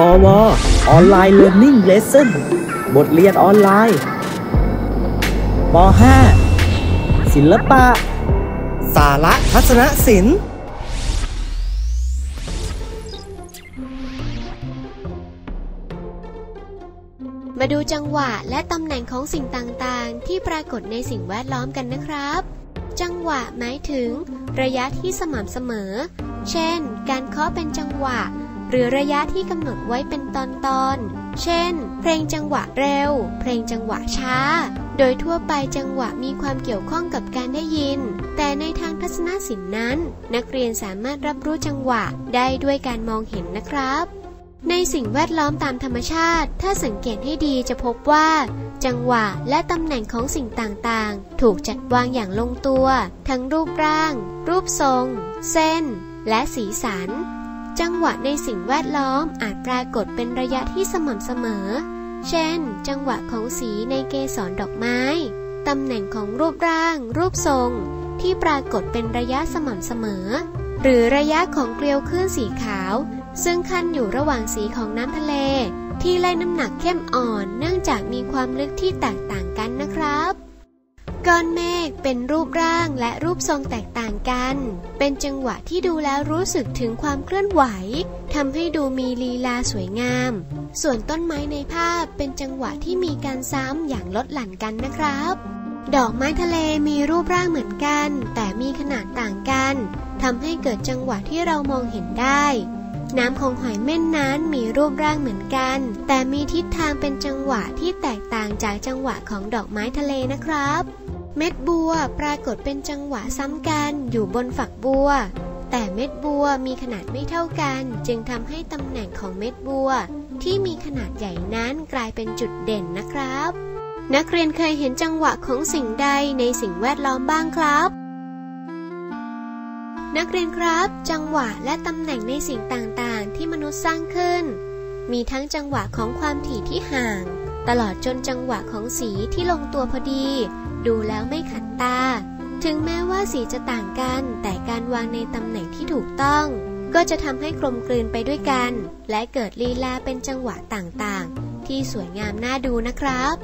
พอวออนไลน์เรียนนิ่งเลสเซ่นบทเรียนออนไลน์ป .5 ศิลปะ สาระทัศนศิลป์มาดูจังหวะและตำแหน่งของสิ่งต่างๆ ที่ปรากฏในสิ่งแวดล้อมกันนะครับ จังหวะหมายถึง ระยะที่สม่ำเสมอ เช่น การเคาะเป็นจังหวะ หรือระยะที่กำหนดไว้เป็นตอนๆ เช่น เพลงจังหวะเร็ว เพลงจังหวะช้า โดยทั่วไปจังหวะมีความเกี่ยวข้องกับการได้ยิน แต่ในทางทัศนศิลป์นั้น นักเรียนสามารถรับรู้จังหวะได้ด้วยการมองเห็นนะครับในสิ่งแวดล้อมตามธรรมชาติ ถ้าสังเกตให้ดีจะพบว่า จังหวะและตำแหน่งของสิ่งต่างๆ ถูกจัดวางอย่างลงตัว ทั้งรูปร่าง รูปทรง เส้น และสีสัน จังหวะในสิ่งแวดล้อมอาจปรากฏเป็นระยะที่สม่ำเสมอ เช่น จังหวะของสีในเกสรดอกไม้ ตำแหน่งของรูปร่าง รูปทรง ที่ปรากฏเป็นระยะสม่ำเสมอ หรือระยะของเกลียวคลื่นสีขาว ซึ่งขั้นอยู่ระหว่างสีของน้ำทะเล ที่ไล่น้ำหนักเข้มอ่อน เนื่องจากมีความลึกที่แตกต่างกันนะครับ ก้อนเมฆเป็นรูปร่างและรูปทรงแตกต่างกัน เป็นจังหวะที่ดูแล้วรู้สึกถึงความเคลื่อนไหวทำให้ดูมีลีลาสวยงาม ส่วนต้นไม้ในภาพเป็นจังหวะที่มีการซ้ำอย่างลดหลั่นกันนะครับ ดอกไม้ทะเลมีรูปร่างเหมือนกัน แต่มีขนาดต่างกันทำให้เกิดจังหวะที่เรามองเห็นได้ น้ำของหอยเม่นนั้นมีรูปร่างเหมือนกัน แต่มีทิศทางเป็นจังหวะที่แตกต่างจากจังหวะของดอกไม้ทะเลนะครับ เม็ดบัวปรากฏเป็นจังหวะซ้ำกันอยู่บนฝักบัว แต่เม็ดบัวมีขนาดไม่เท่ากัน จึงทำให้ตำแหน่งของเม็ดบัว ที่มีขนาดใหญ่นั้นกลายเป็นจุดเด่นนะครับ นักเรียนเคยเห็นจังหวะของสิ่งใดในสิ่งแวดล้อมบ้างครับ นักเรียนครับ จังหวะและตำแหน่งในสิ่งต่างๆ ที่มนุษย์สร้างขึ้น มีทั้งจังหวะของความถี่ที่ห่าง ตลอดจนจังหวะของสีที่ลงตัวพอดี ดูแล้วไม่ขัดตา ถึงแม้ว่าสีจะต่างกัน แต่การวางในตำแหน่งที่ถูกต้อง ก็จะทำให้กลมกลืนไปด้วยกัน และเกิดลีลาเป็นจังหวะต่างๆ ที่สวยงามน่าดูนะครับ